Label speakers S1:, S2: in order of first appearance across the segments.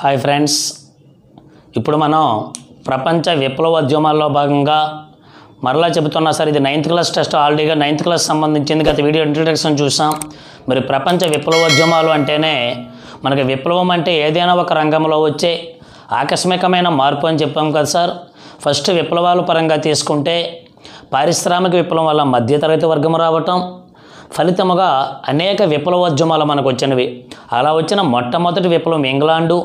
S1: Hi friends. ఇప్పుడు మనం ప్రపంచ విప్లవోద్యమాల్లో భాగంగా మరలా చెబుతున్నా సార్ ఇది నైన్త్ క్లాస్ టెస్ట్ ఆల్రెడీగా నైన్త్ క్లాస్ సంబంధించింది. గత వీడియో ఇంట్రడక్షన్ చూసాం. మరి ప్రపంచ విప్లవోద్యమాలు అంటేనే మనకి విప్లవం అంటే ఏదైనా ఒక రంగంలో వచ్చే ఆకస్మికమైన మార్పు అని చెప్పాం కదా సార్. ఫస్ట్ విప్లవాల పరంగా తీసుకుంటే పారిశ్రామిక విప్లవం వల్ల మధ్యతరగతి వర్గం రావటం ఫలితముగా అనేక విప్లవోద్యమాలు మనకు వచ్చినవి. అలా వచ్చిన మొట్టమొదటి విప్లవం ఇంగ్లాండు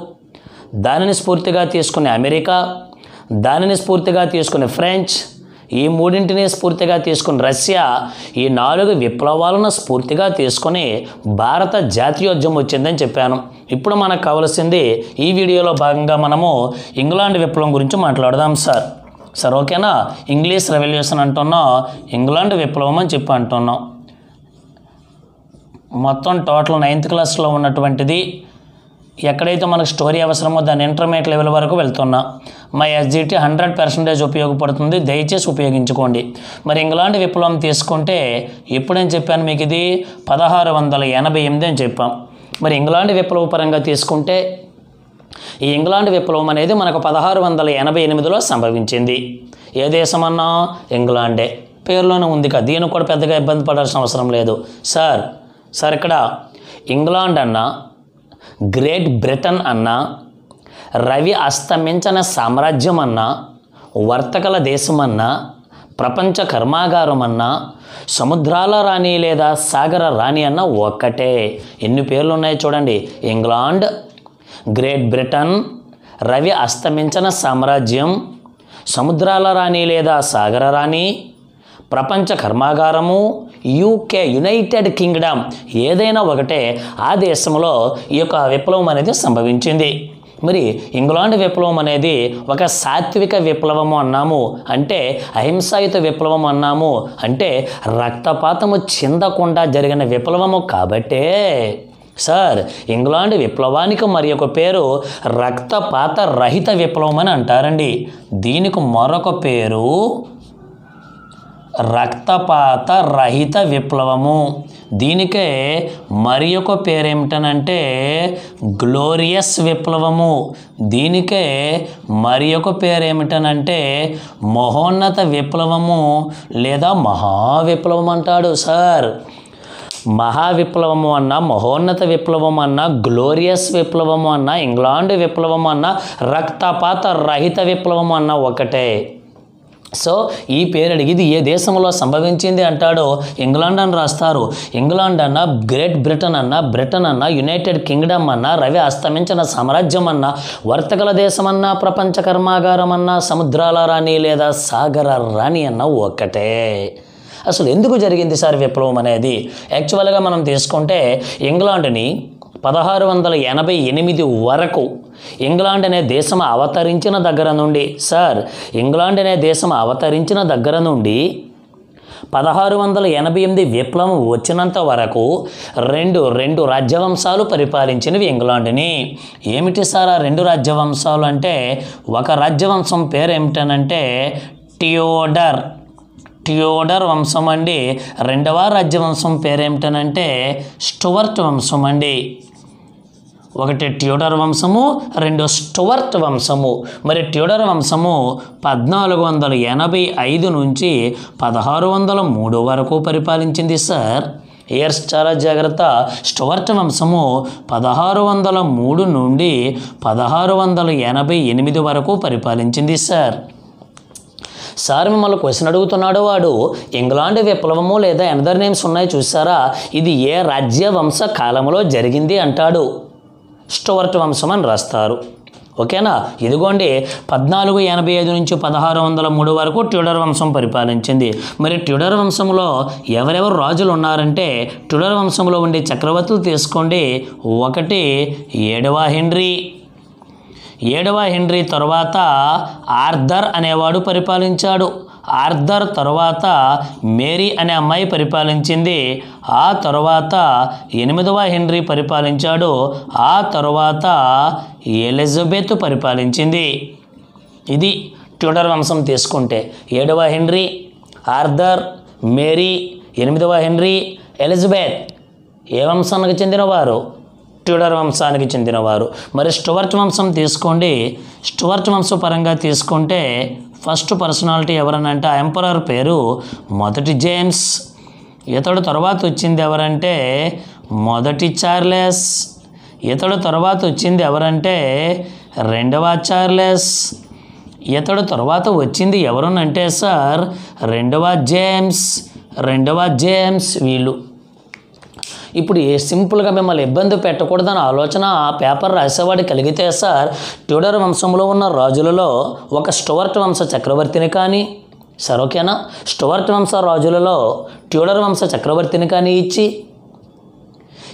S1: దానిని స్ఫూర్తిగా తీసుకునే అమెరికా దానిని స్ఫూర్తిగా తీసుకునే ఫ్రెంచ్ ఈ మూడింటిని స్ఫూర్తిగా తీసుకుని రష్యా ఈ నాలుగు విప్లవాలను స్ఫూర్తిగా తీసుకొని భారత జాతీయోద్యమం వచ్చిందని చెప్పాను. ఇప్పుడు మనకు కావలసింది ఈ వీడియోలో భాగంగా మనము ఇంగ్లాండ్ విప్లవం గురించి మాట్లాడదాం సార్. సార్ ఓకేనా? ఇంగ్లీష్ రెవల్యూషన్ అంటున్నాం ఇంగ్లాండ్ విప్లవం అని చెప్పి అంటున్నాం. మొత్తం టోటల్ నైన్త్ క్లాస్లో ఉన్నటువంటిది ఎక్కడైతే మనకు స్టోరీ అవసరమో దాని ఇంటర్మీడియట్ లెవెల్ వరకు వెళ్తున్నా. మా ఎస్జిటి హండ్రెడ్ పర్సెంటేజ్ ఉపయోగపడుతుంది. దయచేసి ఉపయోగించుకోండి. మరి ఇంగ్లాండ్ విప్లవం తీసుకుంటే ఎప్పుడని చెప్పాను మీకు ఇది పదహారు వందల ఎనభై ఎనిమిది అని చెప్పాం. మరి ఇంగ్లాండ్ విప్లవ పరంగా తీసుకుంటే ఈ ఇంగ్లాండ్ విప్లవం అనేది మనకు పదహారు వందల ఎనభై ఎనిమిదిలో సంభవించింది. ఏ దేశమన్నా ఇంగ్లాండే. పేరులోనే ఉంది కదా. దీనికి కూడా పెద్దగా ఇబ్బంది పడాల్సిన అవసరం లేదు. సార్ సార్ ఇక్కడ ఇంగ్లాండ్ అన్నా గ్రేట్ బ్రిటన్ అన్నా రవి అస్తమించిన సామ్రాజ్యం అన్నా వర్తకల దేశం అన్నా ప్రపంచ కర్మాగారం అన్నా సముద్రాల రాణి లేదా సాగర రాణి అన్న ఒక్కటే. ఎన్ని పేర్లు ఉన్నాయి చూడండి. ఇంగ్లాండ్ గ్రేట్ బ్రిటన్ రవి అస్తమించిన సామ్రాజ్యం సముద్రాల రాణి లేదా సాగర రాణి ప్రపంచ కర్మాగారము యూకే యునైటెడ్ కింగ్డమ్ ఏదైనా ఒకటే ఆ దేశంలో ఈ యొక్క విప్లవం అనేది సంభవించింది. మరి ఇంగ్లాండ్ విప్లవం అనేది ఒక సాత్విక విప్లవము అన్నాము. అంటే అహింసాయుత విప్లవం అన్నాము. అంటే రక్తపాతము చెందకుండా జరిగిన విప్లవము కాబట్టే. సార్ ఇంగ్లాండ్ విప్లవానికి మరి ఒక పేరు రక్తపాత రహిత విప్లవం అని అంటారండి. దీనికి మరొక పేరు రక్తపాత రహిత విప్లవము. దీనికే మరి ఒక పేరేమిటనంటే గ్లోరియస్ విప్లవము. దీనికే మరి ఒక పేరేమిటనంటే మహోన్నత విప్లవము లేదా మహావిప్లవం అంటాడు సార్. మహావిప్లవము అన్న మహోన్నత విప్లవం అన్న గ్లోరియస్ విప్లవము అన్న ఇంగ్లాండ్ విప్లవం అన్న రక్తపాత రహిత విప్లవం అన్న ఒకటే. సో ఈ పేరు అడిగింది ఏ దేశంలో సంభవించింది? అంటాడో ఇంగ్లాండ్ అని రాస్తారు. ఇంగ్లాండ్ అన్న గ్రేట్ బ్రిటన్ అన్న బ్రిటన్ అన్న యునైటెడ్ కింగ్డమ్ అన్న రవి అస్తమించిన సామ్రాజ్యం అన్న వర్తకల దేశం అన్న ప్రపంచ కర్మాగారం అన్న సముద్రాల రాణి లేదా సాగర రాణి అన్న ఒక్కటే. అసలు ఎందుకు జరిగింది సార్ విప్లవం అనేది? యాక్చువల్గా మనం తీసుకుంటే ఇంగ్లాండ్ని పదహారు వందల ఎనభై ఎనిమిది వరకు ఇంగ్లాండ్ అనే దేశం అవతరించిన దగ్గర నుండి సార్ ఇంగ్లాండ్ అనే దేశం అవతరించిన దగ్గర నుండి పదహారు వందల ఎనభై ఎనిమిది విప్లవం వచ్చినంత వరకు రెండు రెండు రాజ్యవంశాలు పరిపాలించినవి ఇంగ్లాండ్ని. ఏమిటి సార్ ఆ రెండు రాజ్యవంశాలు అంటే? ఒక రాజ్యవంశం పేరు ఏమిటనంటే టియోడర్. టియోడర్ వంశం అండి రెండవ రాజ్యవంశం పేరేమిటనంటే స్టువర్ట్ వంశం అండి ఒకటి ట్యూడర్ వంశము రెండు స్టువర్ట్ వంశము. మరి ట్యూడర్ వంశము పద్నాలుగు వందల ఎనభై ఐదు నుంచి పదహారు వందల మూడు వరకు పరిపాలించింది సార్. ఇయర్స్ చాలా జాగ్రత్త. స్టువర్ట్ వంశము పదహారు వందల మూడు నుండి పదహారు వందల ఎనభై ఎనిమిది వరకు పరిపాలించింది సార్. సార్ మిమ్మల్ని క్వశ్చన్ అడుగుతున్నాడు వాడు. ఇంగ్లాండ్ విప్లవము లేదా ఎనదర్ నేమ్స్ ఉన్నాయి చూసారా? ఇది ఏ రాజ్య వంశ కాలంలో జరిగింది అంటాడు. స్టువర్ట్ వంశం అని రాస్తారు. ఓకేనా? ఇదిగోండి పద్నాలుగు ఎనభై ఐదు నుంచి పదహారు వందల మూడు వరకు ట్యూడర్ వంశం పరిపాలించింది. మరి ట్యూడర్ వంశంలో ఎవరెవరు రాజులు ఉన్నారంటే ట్యూడర్ వంశంలో ఉండే చక్రవర్తులు తీసుకోండి. ఒకటి ఏడవ హెన్రీ. ఏడవ హెన్రీ తర్వాత ఆర్థర్ అనేవాడు పరిపాలించాడు. ఆర్థర్ తరువాత మేరీ అనే అమ్మాయి పరిపాలించింది. ఆ తరువాత ఎనిమిదవ హెన్రీ పరిపాలించాడు. ఆ తరువాత ఎలిజబెత్ పరిపాలించింది. ఇది ట్యూడర్ వంశం తీసుకుంటే ఏడవ హెన్రీ ఆర్థర్ మేరీ ఎనిమిదవ హెన్రీ ఎలిజబెత్ ఏ వంశానికి చెందినవారు? ట్యూడర్ వంశానికి చెందినవారు. మరి స్టువర్ట్ వంశం తీసుకోండి. స్టువర్ట్ వంశపరంగా తీసుకుంటే ఫస్ట్ పర్సనాలిటీ ఎవరనంటే ఆ ఎంపరర్ పేరు మొదటి జేమ్స్. ఇతడు తర్వాత వచ్చింది ఎవరంటే మొదటి చార్లెస్. ఇతడు తర్వాత వచ్చింది ఎవరంటే రెండవ చార్లెస్. ఇతడు తర్వాత వచ్చింది ఎవరునంటే సార్ రెండవ జేమ్స్. రెండవ జేమ్స్ వీళ్ళు. ఇప్పుడు ఏ సింపుల్గా మిమ్మల్ని ఇబ్బంది పెట్టకూడదన్న ఆలోచన ఆ పేపర్ రాసేవాడు కలిగితే సార్ ట్యూడర్ వంశంలో ఉన్న రాజులలో ఒక స్టువర్ట్ వంశ చక్రవర్తిని కానీ సరే ఓకేనా? స్టువర్ట్ వంశ రాజులలో ట్యూడర్ వంశ చక్రవర్తిని కానీ ఇచ్చి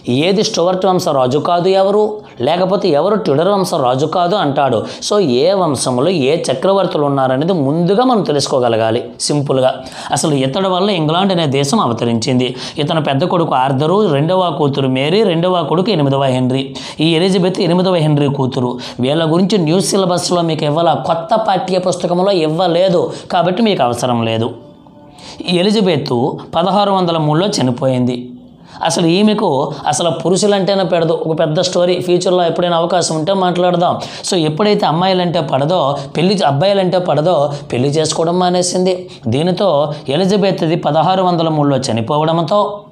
S1: ఏది స్టువర్ట్ వంశ రాజు కాదు ఎవరు? లేకపోతే ఎవరు ట్యుడర్ వంశ రాజు కాదు అంటాడు. సో ఏ వంశంలో ఏ చక్రవర్తులు ఉన్నారనేది ముందుగా మనం తెలుసుకోగలగాలి. సింపుల్గా. అసలు ఇతడి వల్ల ఇంగ్లాండ్ అనే దేశం అవతరించింది. ఇతను పెద్ద కొడుకు ఆర్థరు రెండవ కూతురు మేరీ రెండవ కొడుకు ఎనిమిదవ హెన్రీ. ఈ ఎలిజబెత్ ఎనిమిదవ హెన్రీ కూతురు. వీళ్ళ గురించి న్యూస్ సిలబస్లో మీకు ఇవ్వాల కొత్త పాఠ్య పుస్తకంలో ఇవ్వలేదు కాబట్టి మీకు అవసరం లేదు. ఈ ఎలిజబెత్ పదహారు వందల మూడులో చనిపోయింది. అసలు ఈమెకు అసలు పురుషులంటేనే పెడదు. ఒక పెద్ద స్టోరీ ఫ్యూచర్లో ఎప్పుడైనా అవకాశం ఉంటే మాట్లాడదాం. సో ఎప్పుడైతే అమ్మాయిలంటే పడదో పెళ్ళి అబ్బాయిలంటే పడదో పెళ్ళి చేసుకోవడం మానేసింది. దీనితో ఎలిజబెత్ది పదహారు వందల మూడులో చనిపోవడంతో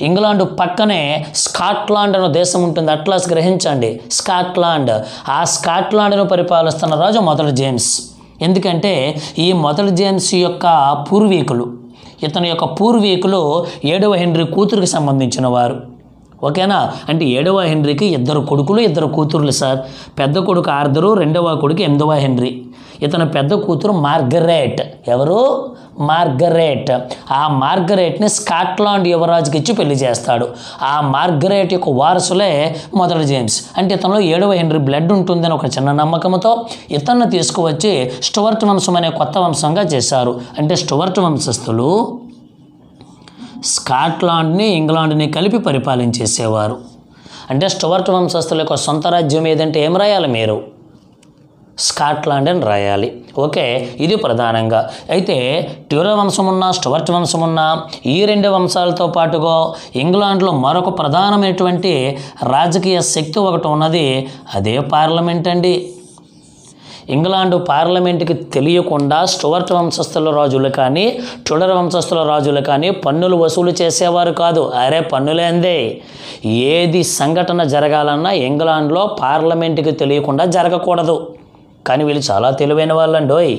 S1: ఇంగ్లాండ్ పక్కనే స్కాట్లాండ్ అనే దేశం ఉంటుంది. అట్లాస్ గ్రహించండి. స్కాట్లాండ్. ఆ స్కాట్లాండ్ను పరిపాలిస్తున్న రాజు మొదటి జేమ్స్. ఎందుకంటే ఈ మొదటి జేమ్స్ యొక్క పూర్వీకులు ఇతని యొక్క పూర్వీకులు ఏడవ హెన్రీ కూతురికి సంబంధించిన వారు. ఓకేనా? అంటే ఏడవ హెన్రీకి ఇద్దరు కొడుకులు ఇద్దరు కూతుర్లు సార్. పెద్ద కొడుకు ఆర్దరు రెండవ కొడుకు ఎనిమిదవ హెన్రీ. ఇతని పెద్ద కూతురు మార్గరేట్. ఎవరు? మార్గరేట్. ఆ మార్గరేట్ని స్కాట్లాండ్ యువరాజుకి ఇచ్చి పెళ్ళి చేస్తాడు. ఆ మార్గరేట్ యొక్క వారసులే మొదటి జేమ్స్. అంటే ఇతనిలో ఏడవ హెన్రీ బ్లడ్ ఉంటుందని ఒక చిన్న నమ్మకంతో ఇతన్ని తీసుకువచ్చి స్టువర్ట్ వంశం అనే కొత్త వంశంగా చేశారు. అంటే స్టువర్ట్ వంశస్థులు స్కాట్లాండ్ని ఇంగ్లాండ్ని కలిపి పరిపాలించేసేవారు. అంటే స్టువర్ట్ వంశస్థుల యొక్క సొంత రాజ్యం ఏదంటే ఏం రాయాలి మీరు స్కాట్లాండ్ అని రాయాలి. ఓకే ఇది ప్రధానంగా. అయితే ట్యూరర్ వంశం ఉన్న స్టువర్ట్ వంశం ఉన్న ఈ రెండు వంశాలతో పాటుగా ఇంగ్లాండ్లో మరొక ప్రధానమైనటువంటి రాజకీయ శక్తి ఒకటి ఉన్నది అదే పార్లమెంట్ అండి. ఇంగ్లాండ్ పార్లమెంట్కి తెలియకుండా స్టువర్ట్ వంశస్థుల రాజులు కానీ ట్యుడర్ వంశస్థుల రాజులు కానీ పన్నులు వసూలు చేసేవారు కాదు. అరే పన్నులేందే ఏది సంఘటన జరగాలన్నా ఇంగ్లాండ్లో పార్లమెంట్కి తెలియకుండా జరగకూడదు. కానీ వీళ్ళు చాలా తెలివైన వాళ్ళండోయ్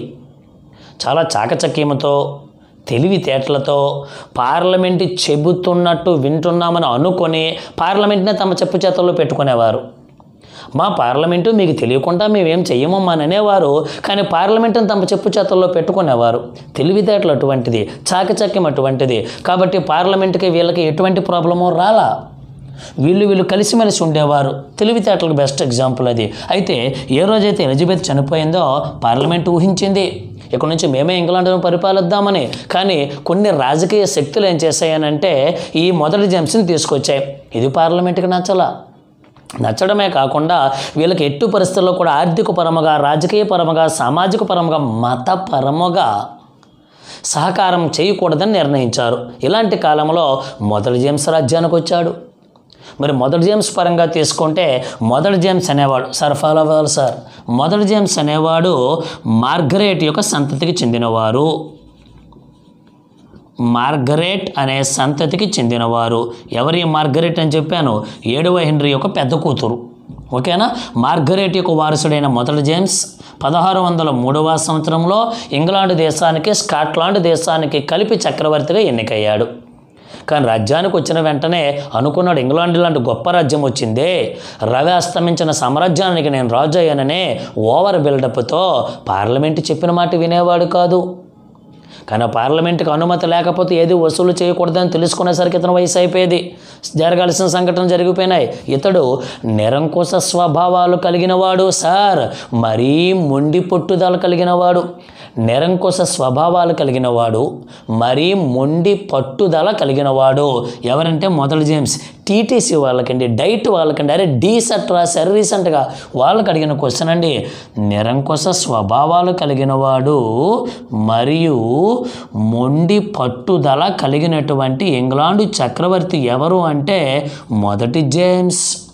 S1: చాలా చాకచక్యముతో తెలివితేటలతో పార్లమెంట్ చెబుతున్నట్టు వింటున్నామని అనుకొని పార్లమెంట్నే తమ చెప్పు చేతల్లో పెట్టుకునేవారు. మా పార్లమెంటు మీకు తెలియకుండా మేమేం చెయ్యమమ్మా అని అనేవారు కానీ పార్లమెంటును తమ చెప్పు చేతల్లో పెట్టుకునేవారు. తెలివితేటలు అటువంటిది చాకచక్యం అటువంటిది. కాబట్టి పార్లమెంటుకి వీళ్ళకి ఎటువంటి ప్రాబ్లమో రాలా? వీళ్ళు వీళ్ళు కలిసిమెలిసి ఉండేవారు. తెలివితేటలకు బెస్ట్ ఎగ్జాంపుల్ అది. అయితే ఏ రోజైతే ఎలిజబెత్ చనిపోయిందో పార్లమెంట్ ఊహించింది. ఇక్కడ నుంచి మేమే ఇంగ్లాండ్ను పరిపాలిద్దామని. కానీ కొన్ని రాజకీయ శక్తులు ఏం చేశాయనంటే ఈ మొదటి జెమ్స్ని తీసుకొచ్చాయి. ఇది పార్లమెంట్కి నచ్చలా. నచ్చడమే కాకుండా వీళ్ళకి ఎట్టు పరిస్థితుల్లో కూడా ఆర్థిక పరముగా రాజకీయ పరముగా సామాజిక పరముగా మతపరముగా సహకారం చేయకూడదని నిర్ణయించారు. ఇలాంటి కాలంలో మొదటి జేమ్స్ రాజ్యానికి వచ్చాడు మరి మొదటి జేమ్స్ పరంగా తీసుకుంటే మొదటి జేమ్స్ అనేవాడు. సార్ ఫాలో అవ్వాలి సార్. మొదటి జేమ్స్ అనేవాడు మార్గరేట్ యొక్క సంతతికి చెందినవారు. మార్గరేట్ అనే సంతతికి చెందినవారు. ఎవరి మార్గరేట్ అని చెప్పాను? ఏడవ హెన్రీ యొక్క పెద్ద కూతురు. ఓకేనా? మార్గరేట్ యొక్క వారసుడైన మొదటి జేమ్స్ పదహారు వందల మూడవ సంవత్సరంలో ఇంగ్లాండ్ దేశానికి స్కాట్లాండ్ దేశానికి కలిపి చక్రవర్తిగా ఎన్నికయ్యాడు. కానీ రాజ్యానికి వచ్చిన వెంటనే అనుకున్నాడు ఇంగ్లాండ్ లాంటి గొప్ప రాజ్యం వచ్చిందే. రవి అస్తమించిన సామ్రాజ్యానికి నేను రాజు అయ్యాననే ఓవర్ బిల్డప్తో పార్లమెంట్ చెప్పిన మాట వినేవాడు కాదు. కానీ పార్లమెంటుకి పార్లమెంట్కి అనుమతి లేకపోతే ఏది వసూలు చేయకూడదని తెలుసుకునేసరికి ఇతను వయసు అయిపోయేది. జరగాల్సిన సంఘటన జరిగిపోయినాయి. ఇతడు నిరంకుశ స్వభావాలు కలిగినవాడు సార్. మరీ మొండి పొట్టుదల కలిగినవాడు. నిరంకుశ స్వభావాలు కలిగినవాడు మరీ మొండి పట్టుదల కలిగినవాడు. ఎవరంటే మొదటి జేమ్స్. టీటీసీ వాళ్ళకండి డైట్ వాళ్ళకండి అరే డీసెట్ రాశారు రీసెంట్గా వాళ్ళకి అడిగిన క్వశ్చన్ అండి. నిరంకుశ స్వభావాలు కలిగినవాడు మరియు మొండి పట్టుదల కలిగినటువంటి ఇంగ్లాండ్ చక్రవర్తి ఎవరు అంటే మొదటి జేమ్స్.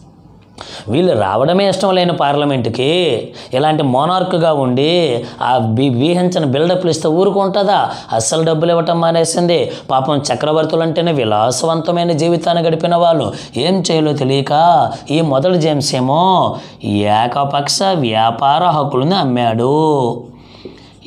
S1: వీళ్ళు రావడమే ఇష్టం లేని పార్లమెంటుకి ఇలాంటి మోనార్క్గా ఉండి ఆ బి వీహించిన బిల్డప్లు ఇస్తే ఊరుకుంటుందా? అస్సలు డబ్బులు ఇవ్వటం మానేసింది. పాపం చక్రవర్తులు అంటేనే విలాసవంతమైన జీవితాన్ని గడిపిన వాళ్ళు. ఏం చేయాలో తెలియక ఈ మొదటి జేమ్స్ ఏమో ఏకపక్ష వ్యాపార హక్కులను అమ్మాడు.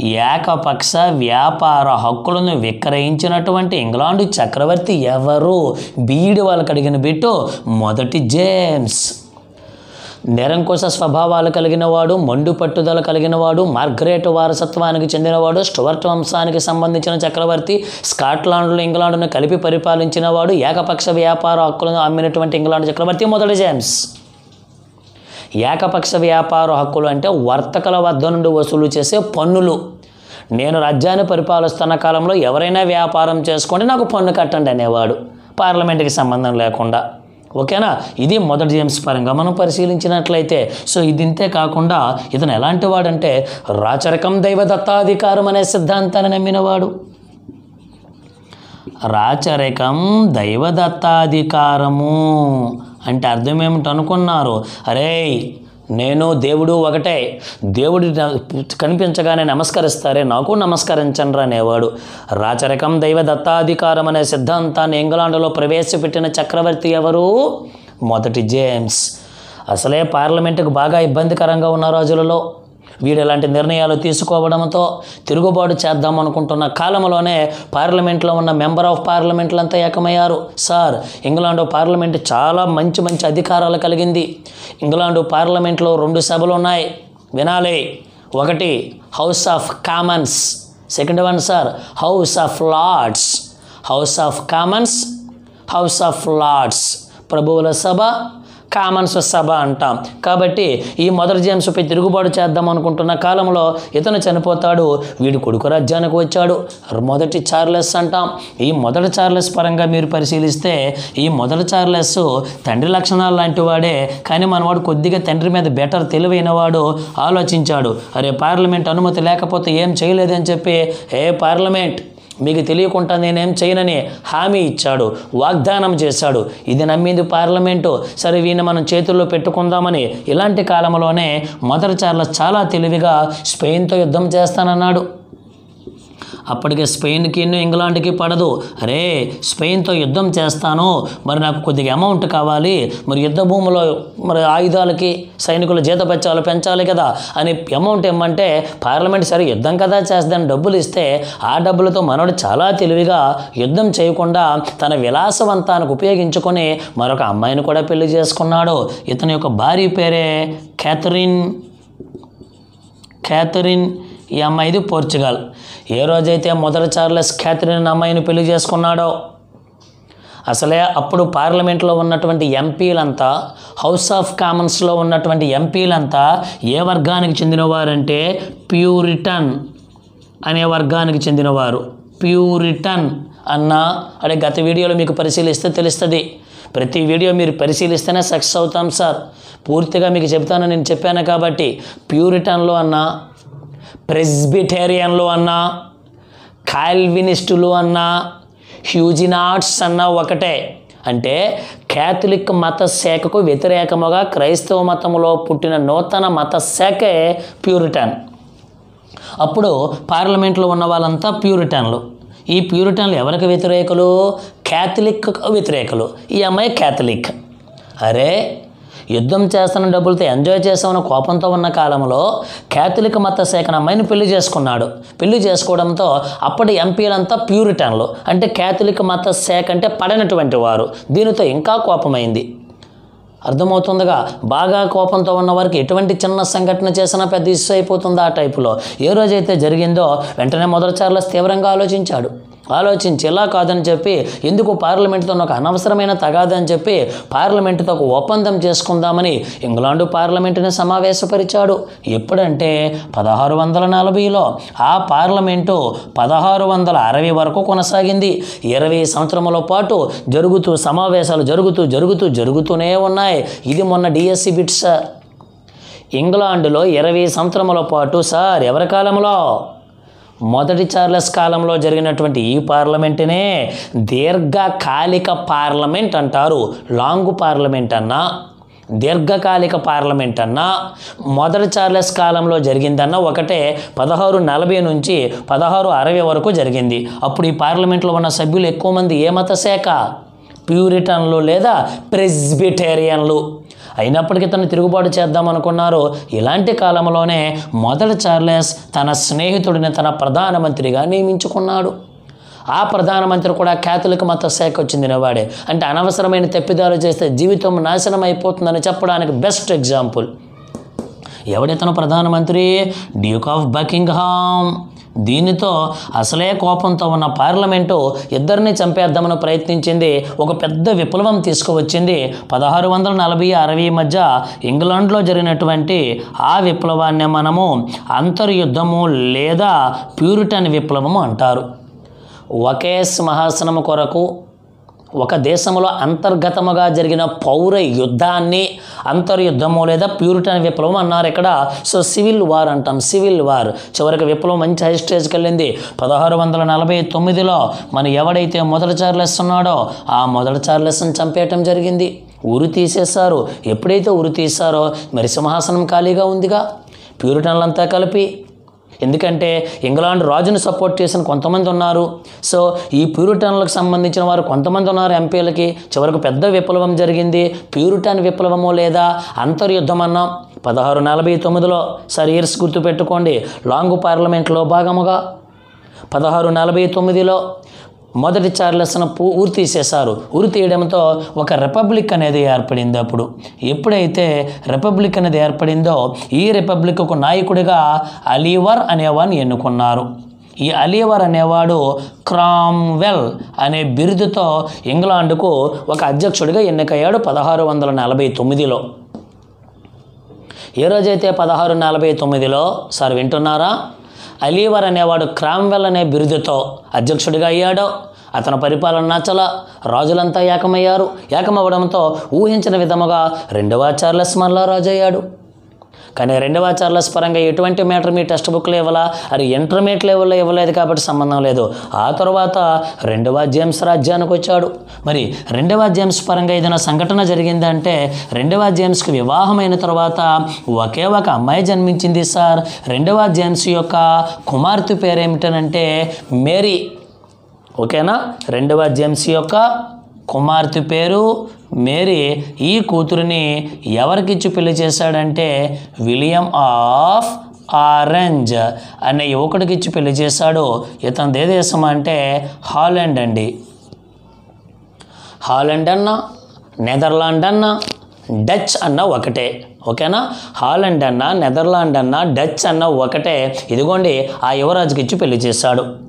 S1: ఏకపక్ష వ్యాపార హక్కులను విక్రయించినటువంటి ఇంగ్లాండ్ చక్రవర్తి ఎవరు? బీడి వాళ్ళకి అడిగిన బిట్టు మొదటి జేమ్స్. నిరంకుశ స్వభావాలు కలిగినవాడు మండు పట్టుదల కలిగినవాడు మార్గరేట్ వారసత్వానికి చెందినవాడు స్టువర్ట్ వంశానికి సంబంధించిన చక్రవర్తి స్కాట్లాండ్లో ఇంగ్లాండ్ను కలిపి పరిపాలించినవాడు ఏకపక్ష వ్యాపార హక్కులను అమ్మినటువంటి ఇంగ్లాండ్ చక్రవర్తి మొదటి జేమ్స్. ఏకపక్ష వ్యాపార హక్కులు అంటే వర్తకుల వద్ద నుండి వసూలు చేసే పన్నులు. నేను రాజ్యాన్ని పరిపాలిస్తున్న కాలంలో ఎవరైనా వ్యాపారం చేసుకోండి నాకు పన్ను కట్టండి అనేవాడు. పార్లమెంట్కి సంబంధం లేకుండా. ఓకేనా? ఇది మొదటి జేమ్స్ పరంగా మనం పరిశీలించినట్లయితే. సో ఇది ఇంతే కాకుండా ఇతను ఎలాంటి వాడంటే రాచరికం దైవ దత్తాధికారం అనే సిద్ధాంతాన్ని నమ్మినవాడు. రాచరికం దైవదత్తాధికారము అంటే అర్థం ఏమిటనుకున్నారు అరే నేను దేవుడు ఒకటే. దేవుడు కనిపించగానే నమస్కరిస్తారే నాకు నమస్కరించండి అనేవాడు. రాచరికం దైవ దత్తాధికారం అనే సిద్ధాంతాన్ని ఇంగ్లాండ్లో ప్రవేశపెట్టిన చక్రవర్తి ఎవరు? మొదటి జేమ్స్. అసలే పార్లమెంటుకు బాగా ఇబ్బందికరంగా ఉన్న రోజులలో వీడు ఇలాంటి నిర్ణయాలు తీసుకోవడంతో తిరుగుబాటు చేద్దాం అనుకుంటున్న కాలంలోనే పార్లమెంట్లో ఉన్న మెంబర్ ఆఫ్ పార్లమెంట్లంతా ఏకమయ్యారు. సార్ ఇంగ్లాండ్ పార్లమెంట్ చాలా మంచి మంచి అధికారాలు కలిగింది. ఇంగ్లాండ్ పార్లమెంట్లో రెండు సభలు ఉన్నాయి. వినాలి. ఒకటి House of Commons second one sir House of Lords House of Commons House of Lords ప్రభువుల సభ కామన్స్ సభ అంటాం. కాబట్టి ఈ మొదటి జేమ్స్పై తిరుగుబాటు చేద్దాం అనుకుంటున్న కాలంలో ఇతను చనిపోతాడు వీడు కొడుకు రాజ్యానికి వచ్చాడు. మొదటి చార్లెస్ అంటాం. ఈ మొదటి చార్లెస్ పరంగా మీరు పరిశీలిస్తే ఈ మొదటి చార్లెస్ తండ్రి లక్షణాలు లాంటి వాడే కానీ మనవాడు కొద్దిగా తండ్రి మీద బెటర్ తెలివైన వాడు ఆలోచించాడు. అరే పార్లమెంట్ అనుమతి లేకపోతే ఏం చేయలేదని చెప్పి ఏ పార్లమెంట్? మీకు తెలియకుండా నేనేం చేయనని హామీ ఇచ్చాడు వాగ్దానం చేశాడు. ఇది నమ్మింది పార్లమెంటు. సరే వీని మనం చేతుల్లో పెట్టుకుందామని ఇలాంటి కాలంలోనే మొదటి చార్లస్ చాలా తెలివిగా స్పెయిన్తో యుద్ధం చేస్తానన్నాడు. అప్పటికే స్పెయిన్కి ఇంగ్లాండ్కి పడదు. అరే స్పెయిన్తో యుద్ధం చేస్తాను. మరి నాకు కొద్దిగా అమౌంట్ కావాలి. మరి యుద్ధ భూమిలో మరి ఆయుధాలకి సైనికుల జీతపత్యాలు పెంచాలి కదా అని అమౌంట్ ఇమ్మంటే పార్లమెంట్ సరే యుద్ధం కదా చేస్తాను డబ్బులు ఇస్తే ఆ డబ్బులతో మనోడు చాలా తెలివిగా యుద్ధం చేయకుండా తన విలాసవంతానికి ఉపయోగించుకొని మరొక అమ్మాయిని కూడా పెళ్ళి చేసుకున్నాడు. ఇతని యొక్క భార్య పేరే క్యాథరిన్. క్యాథరిన్ ఈ అమ్మాయిది పోర్చుగల్. ఏ రోజైతే మొదటి చార్లెస్ క్యాథరిన్ అమ్మాయిని పెళ్ళి చేసుకున్నాడో? అసలే అప్పుడు పార్లమెంట్లో ఉన్నటువంటి ఎంపీలంతా హౌస్ ఆఫ్ కామన్స్లో ఉన్నటువంటి ఎంపీలంతా ఏ వర్గానికి చెందినవారంటే ప్యూరిటన్ అనే వర్గానికి చెందినవారు. ప్యూరిటన్ అన్న అదే గత వీడియోలో మీకు పరిశీలిస్తే తెలుస్తుంది. ప్రతి వీడియో మీరు పరిశీలిస్తేనే సక్సెస్ అవుతాం సార్. పూర్తిగా మీకు చెప్తాను నేను చెప్పాను కాబట్టి ప్యూరిటన్లో అన్నా ప్రెస్బిటేరియన్లు అన్నా కాల్వినిస్టులు అన్నా హ్యూజినాట్స్ అన్నా ఒకటే. అంటే క్యాథలిక్ మత శాఖకు వ్యతిరేకముగా క్రైస్తవ మతంలో పుట్టిన నూతన మత శాఖే ప్యూరిటన్. అప్పుడు పార్లమెంట్లో ఉన్న వాళ్ళంతా ప్యూరిటన్లు. ఈ ప్యూరిటన్లు ఎవరికి వ్యతిరేకులు? క్యాథలిక్ వ్యతిరేకులు. ఈ అమ్మాయి క్యాథలిక్. అరే యుద్ధం చేస్తున్న డబ్బులతో ఎంజాయ్ చేసామన్న కోపంతో ఉన్న కాలంలో క్యాథలిక్ మత శాఖన అమ్మాయిని పెళ్ళి చేసుకున్నాడు. పెళ్ళి చేసుకోవడంతో అప్పటి ఎంపీలంతా ప్యూరిటన్లు అంటే క్యాథలిక్ మత శాఖ అంటే పడనటువంటి వారు. దీనితో ఇంకా కోపమైంది. అర్థమవుతుందిగా బాగా కోపంతో ఉన్న వారికి ఎటువంటి చిన్న సంఘటన చేసినా పెద్ద ఇష్యూ అయిపోతుంది ఆ టైపులో. ఏ రోజైతే జరిగిందో వెంటనే మొదటిసారిలో తీవ్రంగా ఆలోచించాడు. ఆలోచించి ఇలా కాదని చెప్పి ఎందుకు పార్లమెంట్తో నాకు అనవసరమైన తగాదని చెప్పి పార్లమెంటుతో ఒక ఒప్పందం చేసుకుందామని ఇంగ్లాండు పార్లమెంటుని సమావేశపరిచాడు. ఎప్పుడంటే పదహారు వందల నలభైలో ఆ పార్లమెంటు పదహారు వందల అరవై వరకు కొనసాగింది. ఇరవై సంవత్సరముల పాటు జరుగుతూ సమావేశాలు జరుగుతూ జరుగుతూ జరుగుతూనే ఉన్నాయి. ఇది మొన్న డిఎస్సి బిట్స్. సార్ ఇరవై సంవత్సరముల పాటు సార్ ఎవరి కాలంలో మొదటి చార్లెస్ కాలంలో జరిగినటువంటి ఈ పార్లమెంటునే దీర్ఘకాలిక పార్లమెంట్ అంటారు. లాంగ్ పార్లమెంట్ అన్నా దీర్ఘకాలిక పార్లమెంట్ అన్నా మొదటి చార్లెస్ కాలంలో జరిగిందన్నా ఒకటే పదహారు నలభై నుంచి పదహారు అరవై వరకు జరిగింది. అప్పుడు ఈ పార్లమెంట్లో ఉన్న సభ్యులు ఎక్కువ మంది ఏ మత శాఖ? ప్యూరిటన్లు లేదా ప్రెస్బిటేరియన్లు. అయినప్పటికీ తను తిరుగుబాటు చేద్దాం అనుకున్నారు. ఇలాంటి కాలంలోనే మొదటి చార్లెస్ తన స్నేహితుడిని తన ప్రధానమంత్రిగా నియమించుకున్నాడు. ఆ ప్రధానమంత్రి కూడా క్యాథలిక్ మత శాఖకు చెందినవాడే. అంటే అనవసరమైన తప్పిదాలు చేస్తే జీవితం నాశనం అయిపోతుందని చెప్పడానికి బెస్ట్ ఎగ్జాంపుల్. ఎవడితను ప్రధానమంత్రి? Duke of Buckingham. దీనితో అసలే కోపంతో ఉన్న పార్లమెంటు ఇద్దరిని చంపేద్దామని ప్రయత్నించింది. ఒక పెద్ద విప్లవం తీసుకువచ్చింది. పదహారు వందల నలభై అరవై మధ్య ఇంగ్లాండ్లో జరిగినటువంటి ఆ విప్లవాన్ని మనము అంతర్యుద్ధము లేదా ప్యూరిటన్ విప్లవము అంటారు. ఒకే సింహాసనము కొరకు ఒక దేశంలో అంతర్గతముగా జరిగిన పౌర యుద్ధాన్ని అంతర్యుద్ధము లేదా ప్యూరిటన్ విప్లవం అన్నారు ఇక్కడ. సో సివిల్ వార్ అంటాం సివిల్ వార్. చివరికి విప్లవం మంచి హై స్టేజ్కి వెళ్ళింది పదహారు వందల నలభై తొమ్మిదిలో మన ఎవడైతే మొదటి చార్లెస్ ఉన్నాడో ఆ మొదటి చార్లెస్ని చంపేయటం జరిగింది. ఉరి తీసేశారు. ఎప్పుడైతే ఉరి తీశారో మరి సింహాసనం ఖాళీగా ఉందిగా. ప్యూరిటన్లంతా కలిపి ఎందుకంటే ఇంగ్లాండ్ రాజును సపోర్ట్ చేసిన కొంతమంది ఉన్నారు. సో ఈ ప్యూరిటన్లకు సంబంధించిన వారు కొంతమంది ఉన్నారు ఎంపీలకి చివరకు పెద్ద విప్లవం జరిగింది. ప్యూరిటన్ విప్లవము లేదా అంతర్యుద్ధం అన్నాం. పదహారు నలభై తొమ్మిదిలో సార్ ఇయర్స్ గుర్తుపెట్టుకోండి లాంగ్ పార్లమెంట్లో భాగముగా. పదహారు నలభై తొమ్మిదిలో మొదటి చార్లెస్ను పూ ఊరి తీసేశారు. ఉరి తీయడంతో ఒక రిపబ్లిక్ అనేది ఏర్పడింది అప్పుడు. ఎప్పుడైతే రిపబ్లిక్ అనేది ఏర్పడిందో ఈ రిపబ్లిక్కు నాయకుడిగా అలీవర్ అనేవాడిని ఎన్నుకున్నారు. ఈ అలీవర్ అనేవాడు క్రామ్వెల్ అనే బిరుదుతో ఇంగ్లాండ్కు ఒక అధ్యక్షుడిగా ఎన్నికయ్యాడు పదహారు వందల నలభై తొమ్మిదిలో. ఏ రోజైతే పదహారు నలభై తొమ్మిదిలో సార్ వింటున్నారా? అలీవర్ అనేవాడు క్రామ్వెల్ అనే బిరుదుతో అధ్యక్షుడిగా అయ్యాడో. అతని పరిపాలన నచ్చల రాజులంతా ఏకమయ్యారు. ఏకమవ్వడంతో ఊహించిన విధముగా రెండవ చార్లెస్ మళ్ళా రాజు అయ్యాడు కానీ రెండవ చార్లెస్ పరంగా ఎటువంటి మ్యాటర్ మీ టెక్స్ట్ బుక్లో ఇవ్వాలా? అది ఇంటర్మీడియట్ లెవెల్లో ఇవ్వలేదు కాబట్టి సంబంధం లేదు. ఆ తర్వాత రెండవ జేమ్స్ రాజ్యానికి వచ్చాడు. మరి రెండవ జేమ్స్ పరంగా ఏదైనా సంఘటన జరిగిందంటే రెండవ జేమ్స్కి వివాహమైన తర్వాత ఒకే ఒక అమ్మాయి జన్మించింది సార్. రెండవ జేమ్స్ యొక్క కుమార్తె పేరేమిటనంటే మేరీ. ఓకేనా? రెండవ జేమ్స్ యొక్క కుమార్తె పేరు మేరీ ఈ కూతురిని ఎవరికిచ్చి పెళ్ళి చేశాడంటే విలియం ఆఫ్ ఆరెంజ్ అనే యువకుడికి ఇచ్చి పెళ్ళి చేశాడు. ఇతను దేశం అంటే హాలెండ్ అండి. హాలెండ్ అన్న నెదర్లాండ్ అన్న డచ్ అన్న ఒకటే. ఓకేనా? హాలండ్ అన్న నెదర్లాండ్ అన్న డచ్ అన్న ఒకటే. ఇదిగోండి ఆ యువరాజుకి ఇచ్చి పెళ్ళి చేశాడు.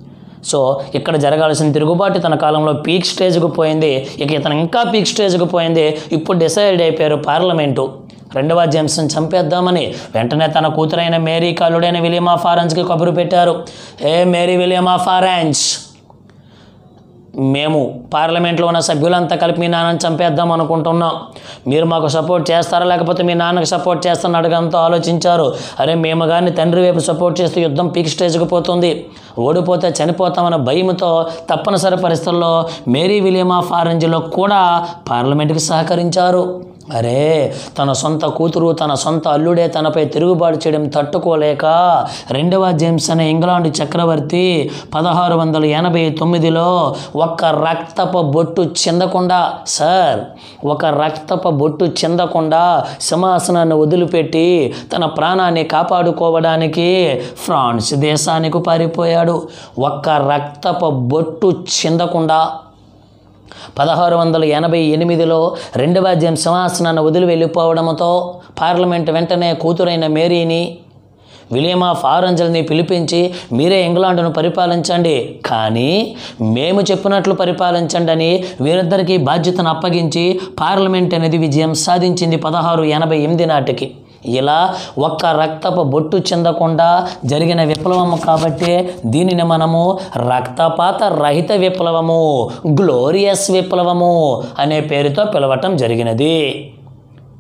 S1: సో ఇక్కడ జరగాల్సిన తిరుగుబాటు తన కాలంలో పీక్ స్టేజ్కి పోయింది. ఇక ఇతను ఇంకా పీక్ స్టేజ్కి పోయింది. ఇప్పుడు డిసైడ్ అయిపోయారు పార్లమెంటు. రెండవ జేమ్స్ని చంపేద్దామని వెంటనే తన కూతురైన మేరీ కల్లుడైన విలియమా ఫారెన్స్కి కబురు పెట్టారు. ఏ మేరీ విలియమా ఫారెన్స్ మేము పార్లమెంట్లో ఉన్న సభ్యులంతా కలిపి మీ నాన్నని చంపేద్దాం అనుకుంటున్నాం. మీరు మాకు సపోర్ట్ చేస్తారా? లేకపోతే మీ నాన్నకు సపోర్ట్ చేస్తాను అడగంతో ఆలోచించారు. అరే మేము కానీ తండ్రి వైపు సపోర్ట్ చేస్తే యుద్ధం పీక్ స్టేజ్కి పోతుంది. ఓడిపోతే చనిపోతామన్న భయంతో తప్పనిసరి పరిస్థితుల్లో మేరీ విలియం ఆఫ్ ఆరెంజ్లో కూడా పార్లమెంట్కి సహకరించారు. అరే తన సొంత కూతురు తన సొంత అల్లుడే తనపై తిరుగుబాటు చేయడం తట్టుకోలేక రెండవ జేమ్స్ అనే ఇంగ్లాండ్ చక్రవర్తి పదహారు వందల ఎనభై తొమ్మిదిలో ఒక్క రక్తపు బొట్టు చెందకుండా సార్ ఒక రక్తపు బొట్టు చెందకుండా సింహాసనాన్ని వదిలిపెట్టి తన ప్రాణాన్ని కాపాడుకోవడానికి ఫ్రాన్స్ దేశానికి పారిపోయాడు. ఒక్క రక్తపు బొట్టు చెందకుండా పదహారు వందల ఎనభై ఎనిమిదిలో రెండవ జేమ్స్ సింహాసనాన్ని వదిలి వెళ్ళిపోవడంతో పార్లమెంట్ వెంటనే కూతురైన మేరీని విలియం ఆఫ్ ఆరెంజ్ని పిలిపించి మీరే ఇంగ్లాండ్ను పరిపాలించండి కానీ మేము చెప్పినట్లు పరిపాలించండి అని వీరిద్దరికీ బాధ్యతను అప్పగించి పార్లమెంట్ అనేది విజయం సాధించింది పదహారు ఎనభై ఎనిమిది నాటికి. ఇలా ఒక్క రక్తపు బొట్టు చెందకుండా జరిగిన విప్లవము కాబట్టి దీనిని మనము రక్తపాత రహిత విప్లవము గ్లోరియస్ విప్లవము అనే పేరుతో పిలవటం జరిగినది.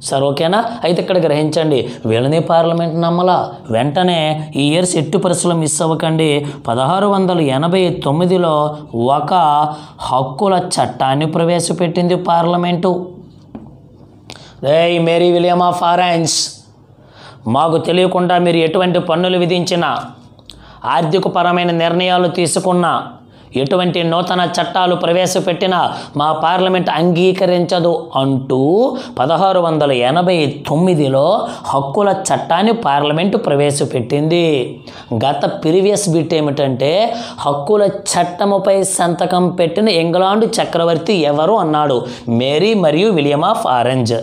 S1: సరే ఓకేనా? అయితే ఇక్కడ గ్రహించండి. వీళ్ళని పార్లమెంట్ నమ్మలా. వెంటనే ఈ ఇయర్స్ ఎట్టు పరిస్థితులు మిస్ అవ్వకండి. పదహారు వందల ఎనభై తొమ్మిదిలో ఒక హక్కుల చట్టాన్ని ప్రవేశపెట్టింది పార్లమెంటు. రే మేరీ విలియం ఆఫ్ ఆరెంజ్ మాకు తెలియకుండా మీరు ఎటువంటి పన్నులు విధించినా ఆర్థికపరమైన నిర్ణయాలు తీసుకున్నా ఎటువంటి నూతన చట్టాలు ప్రవేశపెట్టినా మా పార్లమెంట్ అంగీకరించదు అంటూ పదహారు వందల ఎనభై తొమ్మిదిలో హక్కుల చట్టాన్ని పార్లమెంటు ప్రవేశపెట్టింది. గత ప్రీవియస్ బిట్ ఏమిటంటే హక్కుల చట్టముపై సంతకం పెట్టిన ఇంగ్లాండ్ చక్రవర్తి ఎవరు అన్నాడు? మేరీ మరియు విలియం ఆఫ్ ఆరెంజ్.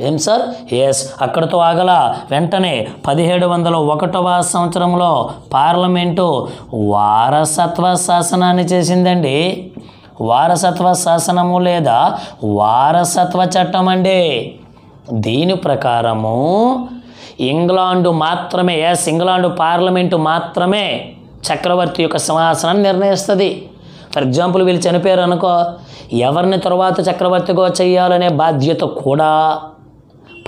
S1: ఏం సార్? ఎస్ అక్కడితో ఆగల వెంటనే పదిహేడు వందల ఒకటవ సంవత్సరంలో పార్లమెంటు వారసత్వ శాసనాన్ని చేసిందండి. వారసత్వ శాసనము లేదా వారసత్వ చట్టం అండి. దీని ప్రకారము ఇంగ్లాండు మాత్రమే ఎస్ ఇంగ్లాండు పార్లమెంటు మాత్రమే చక్రవర్తి యొక్క సింహాసనాన్ని నిర్ణయిస్తుంది. ఫర్ ఎగ్జాంపుల్ వీళ్ళు చనిపోయారు అనుకో ఎవరిని తర్వాత చక్రవర్తిగా చేయాలనే బాధ్యత కూడా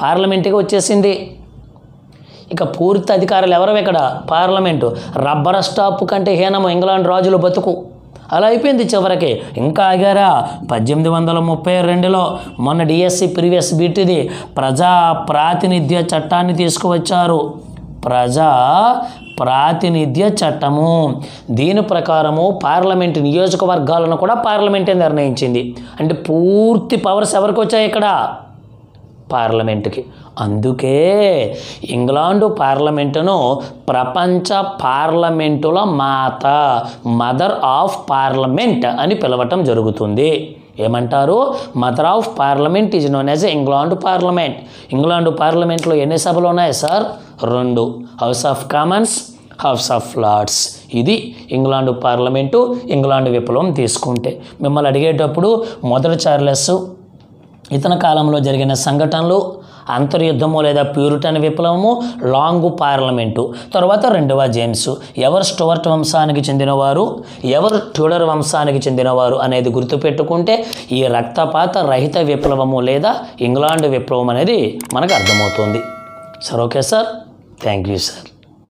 S1: పార్లమెంటుకి వచ్చేసింది. ఇక పూర్తి అధికారులు ఎవరు ఇక్కడ? పార్లమెంటు. రబ్బర్ స్టాప్ కంటే హీనము ఇంగ్లాండ్ రాజులు బతుకు. అలా అయిపోయింది చివరికి. ఇంకా ఆగారా? పద్దెనిమిది వందల ముప్పై రెండులో మొన్న డిఎస్సి ప్రీవియస్ బిట్టిది ప్రజా ప్రాతినిధ్య చట్టాన్ని తీసుకువచ్చారు. ప్రజా ప్రాతినిధ్య చట్టము. దీని ప్రకారము పార్లమెంటు నియోజకవర్గాలను కూడా పార్లమెంటే నిర్ణయించింది. అంటే పూర్తి పవర్స్ ఎవరికి వచ్చాయి ఇక్కడ? పార్లమెంటుకి. అందుకే ఇంగ్లాండు పార్లమెంటును ప్రపంచ పార్లమెంటుల మాత మదర్ ఆఫ్ పార్లమెంట్ అని పిలవటం జరుగుతుంది. ఏమంటారు? Mother of parliament is known as England parliament. England పార్లమెంట్లో ఎన్ని సభలు ఉన్నాయి సార్? రెండు. House of Commons House of Lords. ఇది ఇంగ్లాండ్ పార్లమెంటు ఇంగ్లాండ్ విప్లవం తీసుకుంటే. మిమ్మల్ని అడిగేటప్పుడు మొదటి చార్లెస్ ఇతని కాలంలో జరిగిన సంఘటనలు అంతర్యుద్ధము లేదా ప్యూరిటన్ విప్లవము లాంగ్ పార్లమెంటు తర్వాత రెండవ జేమ్స్. ఎవరు స్టువర్ట్ వంశానికి చెందినవారు? ఎవరు ట్యూడర్ వంశానికి చెందినవారు అనేది గుర్తుపెట్టుకుంటే ఈ రక్తపాత రహిత విప్లవము లేదా ఇంగ్లాండ్ విప్లవం అనేది మనకు అర్థమవుతుంది. Sir okay sir. Thank you sir.